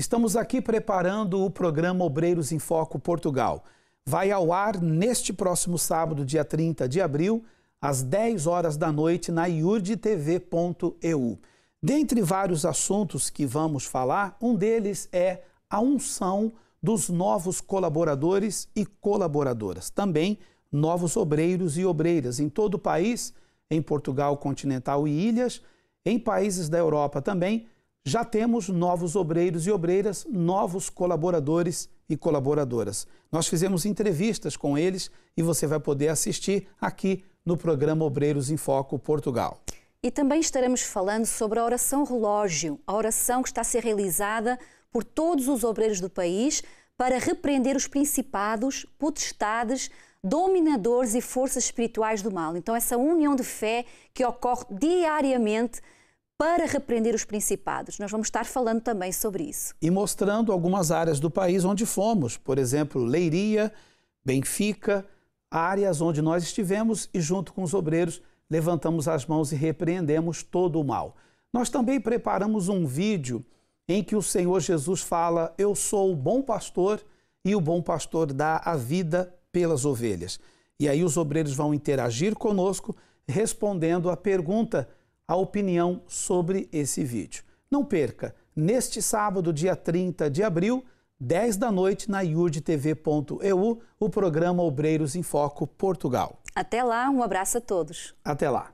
Estamos aqui preparando o programa Obreiros em Foco Portugal. Vai ao ar neste próximo sábado, dia 30 de abril, às 10 horas da noite, na iurdtv.eu. Dentre vários assuntos que vamos falar, um deles é a unção dos novos colaboradores e colaboradoras. Também novos obreiros e obreiras em todo o país, em Portugal continental e ilhas, em países da Europa também, já temos novos obreiros e obreiras, novos colaboradores e colaboradoras. Nós fizemos entrevistas com eles e você vai poder assistir aqui no programa Obreiros em Foco Portugal. E também estaremos falando sobre a oração relógio, a oração que está a ser realizada por todos os obreiros do país para repreender os principados, potestades, dominadores e forças espirituais do mal. Então, essa união de fé que ocorre diariamente para repreender os principados. Nós vamos estar falando também sobre isso. E mostrando algumas áreas do país onde fomos, por exemplo, Leiria, Benfica, áreas onde nós estivemos e, junto com os obreiros, levantamos as mãos e repreendemos todo o mal. Nós também preparamos um vídeo em que o Senhor Jesus fala: Eu sou o bom pastor e o bom pastor dá a vida pelas ovelhas. E aí os obreiros vão interagir conosco respondendo a pergunta a opinião sobre esse vídeo. Não perca, neste sábado, dia 30 de abril, 10 da noite, na iurdtv.eu, o programa Obreiros em Foco Portugal. Até lá, um abraço a todos. Até lá.